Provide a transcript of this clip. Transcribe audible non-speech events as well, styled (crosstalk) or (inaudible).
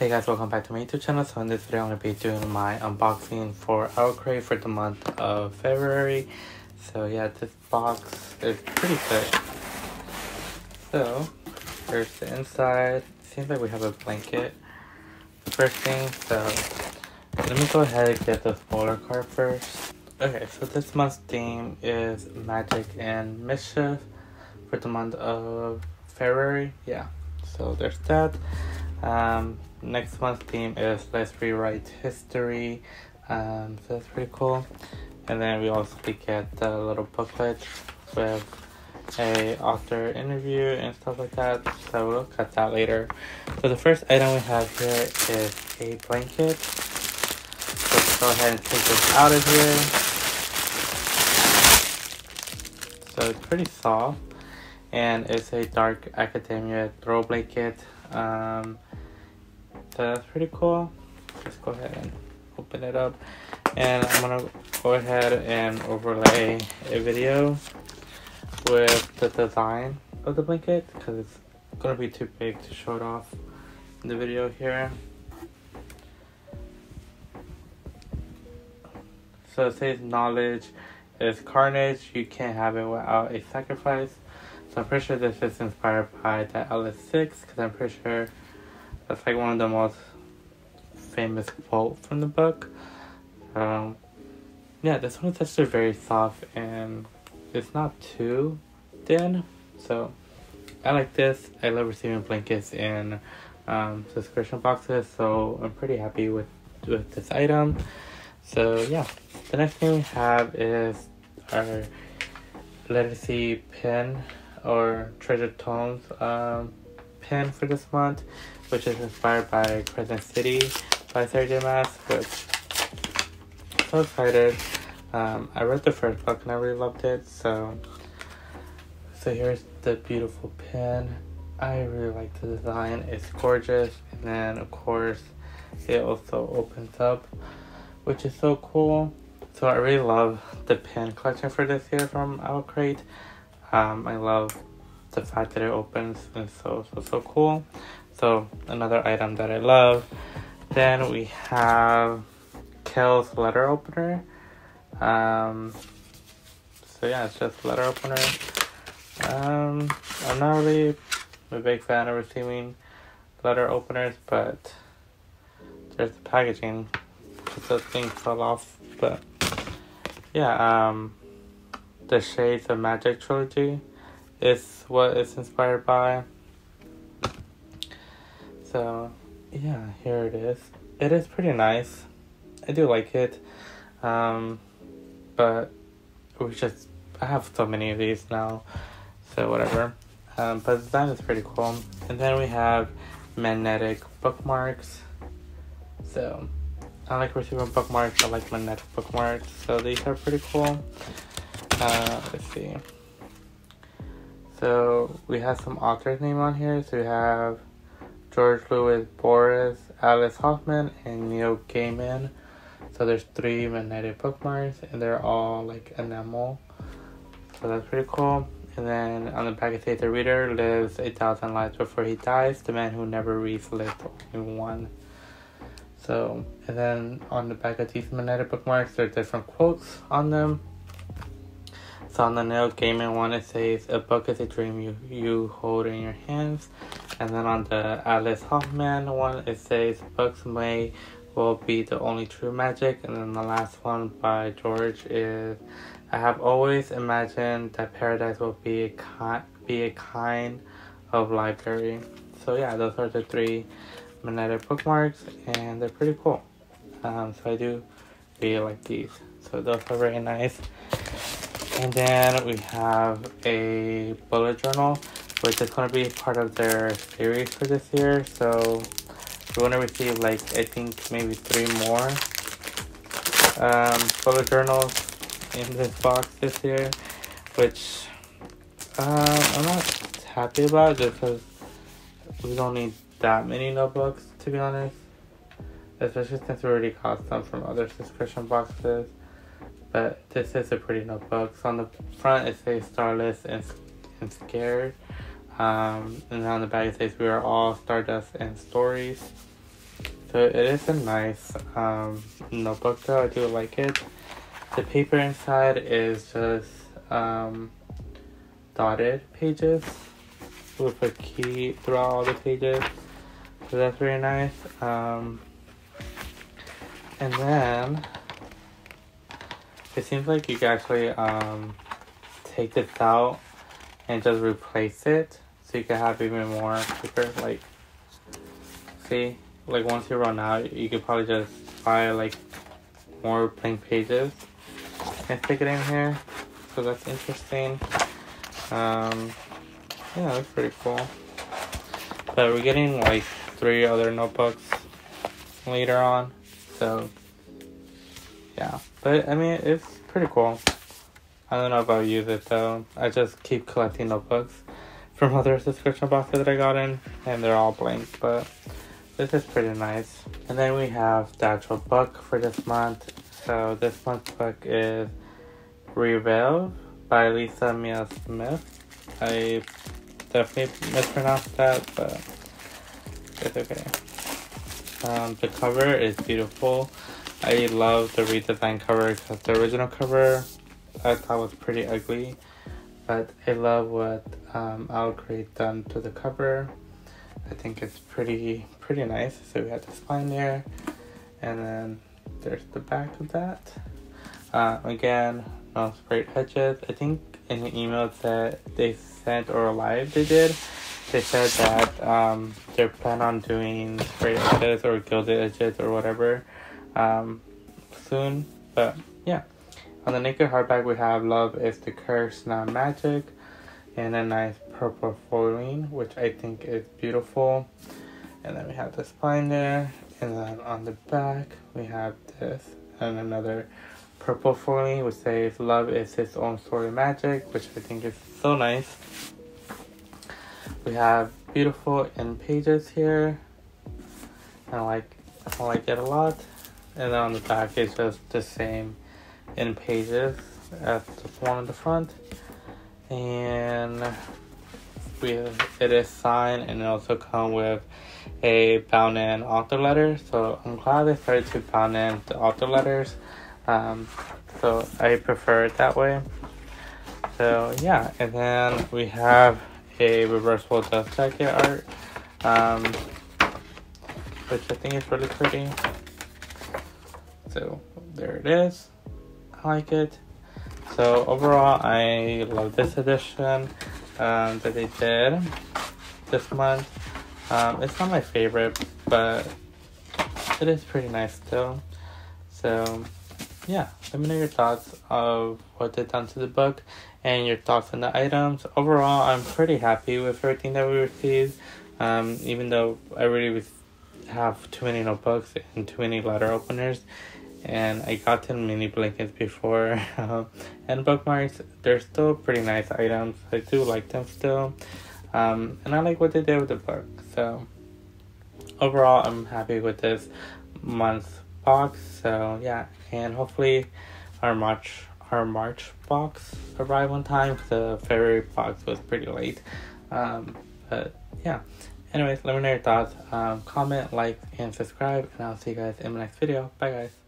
Hey guys, welcome back to my YouTube channel. So in this video, I'm going to be doing my unboxing for OwlCrate for the month of February. So yeah, this box is pretty thick. So, here's the inside. Seems like we have a blanket. First thing, so let me go ahead and get the spoiler card first. Okay, so this month's theme is Magic and Mischief for the month of February. Yeah, so there's that. Um, next month's theme is Let's Rewrite History. Um, so that's pretty cool. And then we also get the little booklet with a author interview and stuff like that. So we'll at that later. So the first item we have here is a blanket. Let's go ahead and take this out of here. So it's pretty soft and it's a dark academia throw blanket. Um, that's pretty cool. Let's go ahead and open it up. And I'm gonna go ahead and overlay a video with the design of the blanket because it's gonna be too big to show it off in the video here. So it says knowledge is carnage, you can't have it without a sacrifice. So I'm pretty sure this is inspired by the Atlas Six because I'm pretty sure that's like one of the most famous quote from the book. Um, yeah, this one is actually very soft and it's not too thin. So I like this. I love receiving blankets in um, subscription boxes, so I'm pretty happy with with this item. So yeah, the next thing we have is our Legacy pin or Treasured Tomes um, pin for this month, which is inspired by Crescent City by Sarah J Maas, which so excited. Um, I read the first book and I really loved it, so so here's the beautiful pen. I really like the design. It's gorgeous, and then of course it also opens up, which is so cool. So I really love the pen collection for this year from OwlCrate. Um, I love the fact that it opens is so so so cool. So another item that I love. Then we have Kell's letter opener. Um, so yeah, it's just letter opener. Um, I'm not really a big fan of receiving letter openers, but there's the packaging. The thing fell off, but yeah, um, the Shades of Magic trilogy is what it's inspired by. So, yeah, here it is. It is pretty nice. I do like it. Um, but we just, I have so many of these now, so whatever. Um, but the design is pretty cool. And then we have magnetic bookmarks. So, I like receiving bookmarks. I like magnetic bookmarks. So these are pretty cool. Uh, let's see. So we have some authors' name on here. So we have George Lewis Boris, Alice Hoffman, and Neil Gaiman. So there's three magnetic bookmarks, and they're all like enamel. So that's pretty cool. And then on the back it says the reader lives a thousand lives before he dies. The man who never reads lived only one. So and then on the back of these magnetic bookmarks, there are different quotes on them. So on the Neil Gaiman one, it says, "A book is a dream you you hold in your hands," and then on the Alice Hoffman one, it says, "Books may will be the only true magic," and then the last one by George is, "I have always imagined that paradise will be a ki- be a kind of library." So yeah, those are the three magnetic bookmarks, and they're pretty cool. Um, so I do really like these. So those are very nice. And then we have a bullet journal, which is going to be part of their series for this year. So we're going to receive like, I think maybe three more um, bullet journals in this box this year, which uh, I'm not happy about just because we don't need that many notebooks, to be honest. Especially since we already got some from other subscription boxes but this is a pretty notebook. So on the front it says Starless and, and Scared. Um, and on the back it says We are all Stardust and Stories. So it is a nice um, notebook though. I do like it. The paper inside is just um, dotted pages with a key throughout all the pages. So that's very nice. Um, and then it seems like you can actually um, take this out and just replace it so you can have even more paper. Like, see, like once you run out, you could probably just buy like more blank pages and stick it in here. So that's interesting. Um, yeah, that's pretty cool. But we're getting like three other notebooks later on. So. But, I mean, it's pretty cool. I don't know if I'll use it though. I just keep collecting notebooks from (laughs) other subscription boxes that I got in. And they're all blank. But this is pretty nice. And then we have the actual book for this month. So this month's book is Reveal by Lisa Mia Smith. I definitely mispronounced that, but it's okay. Um, the cover is beautiful. I love the redesigned cover because the original cover I thought was pretty ugly, but I love what um, Grade done to the cover. I think it's pretty pretty nice. So we have the spine there, and then there's the back of that. Uh, again, no sprayed edges. I think in the email that they sent or live they did, they said that um, they're planning on doing sprayed edges or gilded edges or whatever um, soon. But yeah, on the naked hardback we have Love is the Curse Not Magic and a nice purple foiling, which I think is beautiful. And then we have the spine there, and then on the back we have this and another purple foiling which says love is its own story magic which i think is so nice we have beautiful end pages here i like i like it a lot and on the back it's just the same in pages as the one on the front and we it is signed and it also come with a bound in author letter so i'm glad they started to bound in the author letters um, so I prefer it that way. So yeah, and then we have a reversible dust jacket art, um, which I think is really pretty. So there it is. I like it. So overall, I love this edition um, that they did this month. Um, it's not my favorite, but it is pretty nice still. So yeah, let me know your thoughts of what they've done to the book and your thoughts on the items. Overall, I'm pretty happy with everything that we received. Um, even though I really have too many notebooks and too many letter openers, and I got mini blankets before, (laughs) and bookmarks. They're still pretty nice items. I do like them still, um, and I like what they did with the book. So overall, I'm happy with this month's box. So yeah, and hopefully our March our March box arrive on time. The February box was pretty late. Um, but yeah. Anyways, let me know your thoughts. Um, comment, like, and subscribe, and I'll see you guys in my next video. Bye, guys.